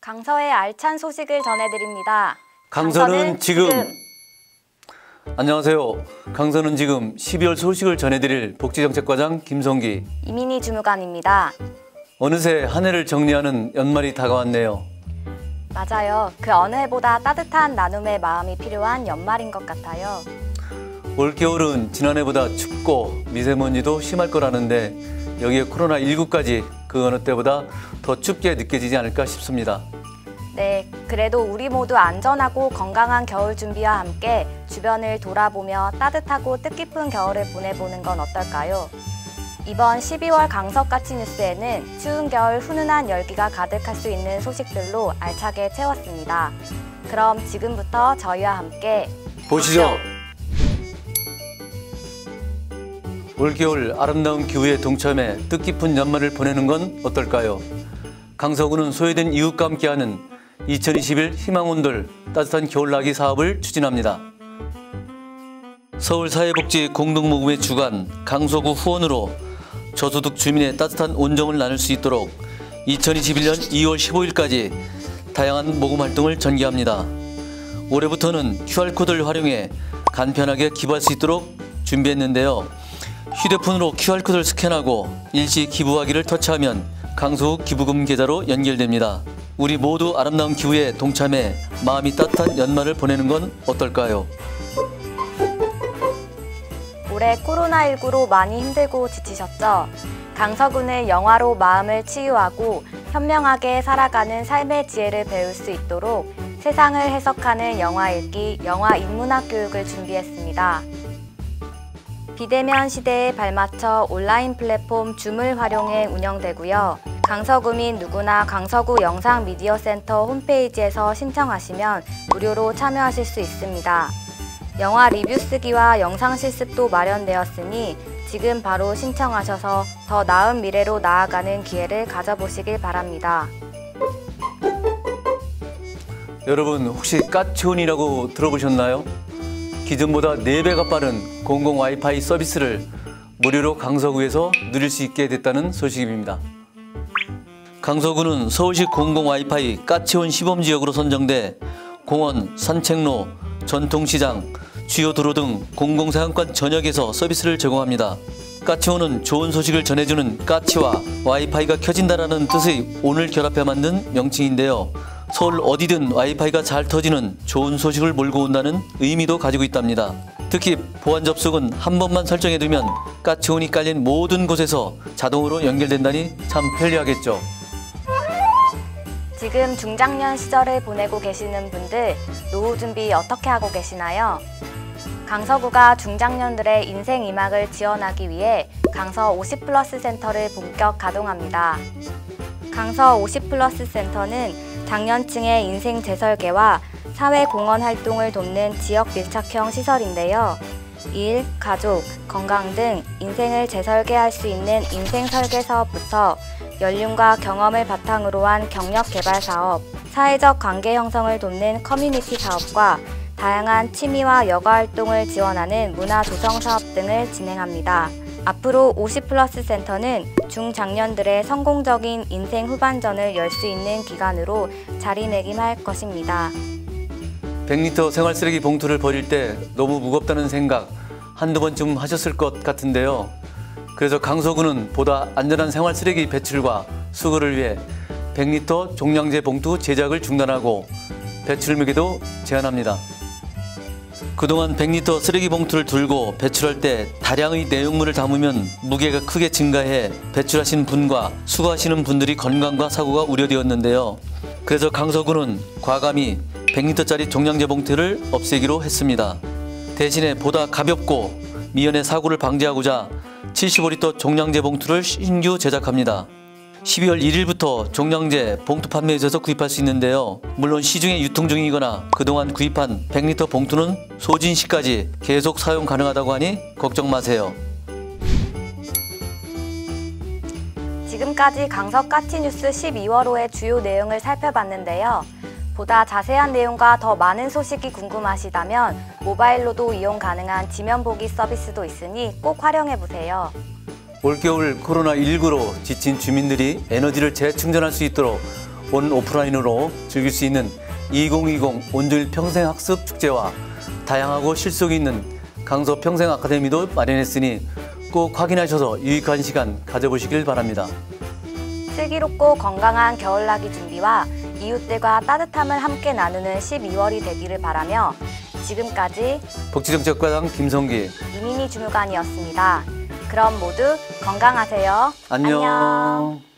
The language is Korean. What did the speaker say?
강서의 알찬 소식을 전해드립니다. 강서는 지금 안녕하세요. 강서는 지금 12월 소식을 전해드릴 복지정책과장 김성기. 이민희 주무관입니다. 어느새 한 해를 정리하는 연말이 다가왔네요. 맞아요. 그 어느 해보다 따뜻한 나눔의 마음이 필요한 연말인 것 같아요. 올겨울은 지난해보다 춥고 미세먼지도 심할 거라는데 여기에 코로나19까지 그 어느 때보다 더 춥게 느껴지지 않을까 싶습니다. 네, 그래도 우리 모두 안전하고 건강한 겨울 준비와 함께 주변을 돌아보며 따뜻하고 뜻깊은 겨울을 보내보는 건 어떨까요? 이번 12월 강석가치 뉴스에는 추운 겨울 훈훈한 열기가 가득할 수 있는 소식들로 알차게 채웠습니다. 그럼 지금부터 저희와 함께 보시죠. 올겨울 아름다운 기후에 동참해 뜻깊은 연말을 보내는 건 어떨까요? 강서구는 소외된 이웃과 함께하는 2021 희망온돌 따뜻한 겨울나기 사업을 추진합니다. 서울사회복지 공동모금의 주관 강서구 후원으로 저소득 주민의 따뜻한 온정을 나눌 수 있도록 2021년 2월 15일까지 다양한 모금 활동을 전개합니다. 올해부터는 QR코드를 활용해 간편하게 기부할 수 있도록 준비했는데요. 휴대폰으로 QR코드를 스캔하고 일시 기부하기를 터치하면 강서구 기부금 계좌로 연결됩니다. 우리 모두 아름다운 기후에 동참해 마음이 따뜻한 연말을 보내는 건 어떨까요? 올해 코로나19로 많이 힘들고 지치셨죠? 강서구는 영화로 마음을 치유하고 현명하게 살아가는 삶의 지혜를 배울 수 있도록 세상을 해석하는 영화 읽기, 영화 인문학 교육을 준비했습니다. 비대면 시대에 발맞춰 온라인 플랫폼 줌을 활용해 운영되고요. 강서구민 누구나 강서구 영상미디어센터 홈페이지에서 신청하시면 무료로 참여하실 수 있습니다. 영화 리뷰 쓰기와 영상 실습도 마련되었으니 지금 바로 신청하셔서 더 나은 미래로 나아가는 기회를 가져보시길 바랍니다. 여러분 혹시 까치온이라고 들어보셨나요? 기존보다 4배가 빠른 공공 와이파이 서비스를 무료로 강서구에서 누릴 수 있게 됐다는 소식입니다. 강서구는 서울시 공공 와이파이 까치온 시범지역으로 선정돼 공원, 산책로, 전통시장, 주요 도로 등 공공사용권 전역에서 서비스를 제공합니다. 까치온은 좋은 소식을 전해주는 까치와 와이파이가 켜진다라는 뜻의 오늘 결합해 만든 명칭인데요. 서울 어디든 와이파이가 잘 터지는 좋은 소식을 몰고 온다는 의미도 가지고 있답니다. 특히 보안 접속은 한 번만 설정해두면 까치온이 깔린 모든 곳에서 자동으로 연결된다니 참 편리하겠죠. 지금 중장년 시절을 보내고 계시는 분들 노후 준비 어떻게 하고 계시나요? 강서구가 중장년들의 인생 이막을 지원하기 위해 강서 50플러스 센터를 본격 가동합니다. 강서 50플러스 센터는 장년층의 인생 재설계와 사회공헌 활동을 돕는 지역 밀착형 시설인데요. 일, 가족, 건강 등 인생을 재설계할 수 있는 인생 설계 사업부터 연륜과 경험을 바탕으로 한 경력 개발 사업, 사회적 관계 형성을 돕는 커뮤니티 사업과 다양한 취미와 여가 활동을 지원하는 문화 조성 사업 등을 진행합니다. 앞으로 50플러스 센터는 중장년들의 성공적인 인생 후반전을 열 수 있는 기관으로 자리매김할 것입니다. 100리터 생활 쓰레기 봉투를 버릴 때 너무 무겁다는 생각 한두 번쯤 하셨을 것 같은데요. 그래서 강서구는 보다 안전한 생활 쓰레기 배출과 수거를 위해 100리터 종량제 봉투 제작을 중단하고 배출 무게도 제한합니다. 그동안 100리터 쓰레기 봉투를 들고 배출할 때 다량의 내용물을 담으면 무게가 크게 증가해 배출하신 분과 수거하시는 분들이 건강과 사고가 우려되었는데요. 그래서 강서구는 과감히 100리터짜리 종량제 봉투를 없애기로 했습니다. 대신에 보다 가볍고 미연의 사고를 방지하고자 75리터 종량제 봉투를 신규 제작합니다. 12월 1일부터 종량제 봉투 판매에서 구입할 수 있는데요. 물론 시중에 유통 중이거나 그동안 구입한 100리터 봉투는 소진 시까지 계속 사용 가능하다고 하니 걱정 마세요. 지금까지 강석 까치뉴스 12월호의 주요 내용을 살펴봤는데요. 보다 자세한 내용과 더 많은 소식이 궁금하시다면 모바일로도 이용 가능한 지면 보기 서비스도 있으니 꼭 활용해 보세요. 올겨울 코로나19로 지친 주민들이 에너지를 재충전할 수 있도록 온 오프라인으로 즐길 수 있는 2020 온종일 평생학습 축제와 다양하고 실속 있는 강서 평생 아카데미도 마련했으니 꼭 확인하셔서 유익한 시간 가져보시길 바랍니다. 슬기롭고 건강한 겨울나기 준비와 이웃들과 따뜻함을 함께 나누는 12월이 되기를 바라며 지금까지 복지정책과장 김성기 이민희 주무관이었습니다. 그럼 모두 건강하세요. 안녕.